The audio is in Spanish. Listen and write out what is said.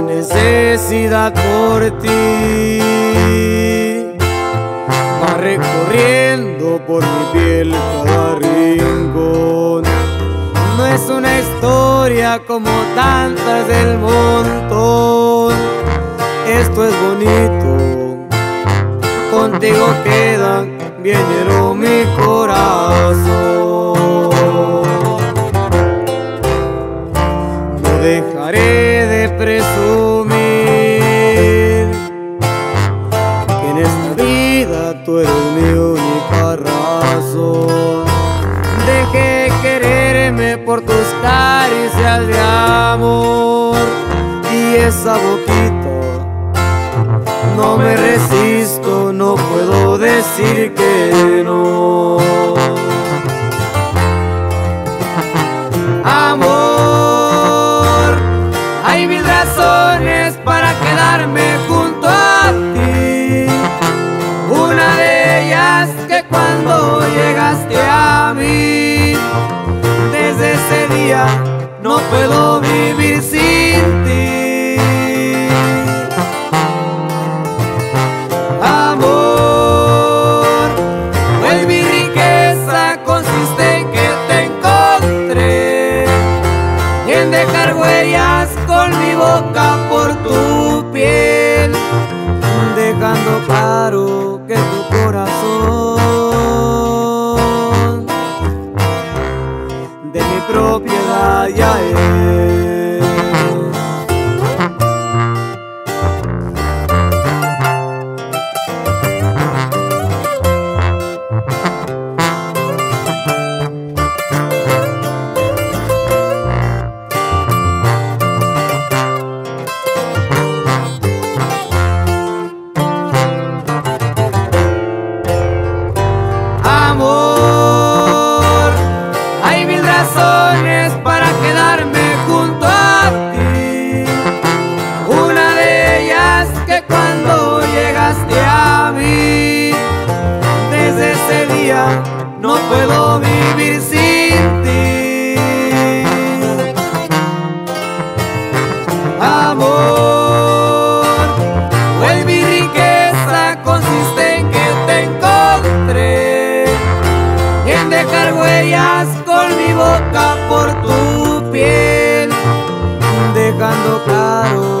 necesidad por ti va recorriendo por mi piel cada rincón. No es una historia como tantas del montón. Esto es bonito, contigo queda bien mi corazón. Presumir que en esta vida tú eres mi única razón. Dejé quererme por tus caricias de amor y esa boquita. No me resisto, quedarme junto a ti. Una de ellas que cuando llegaste a mí, desde ese día no puedo vivir huellas con mi boca por tu piel, dejando claro que tu corazón de mi propiedad ya es. No puedo vivir sin ti. Amor, pues mi riqueza consiste en que te encontré en dejar huellas con mi boca por tu piel, dejando claro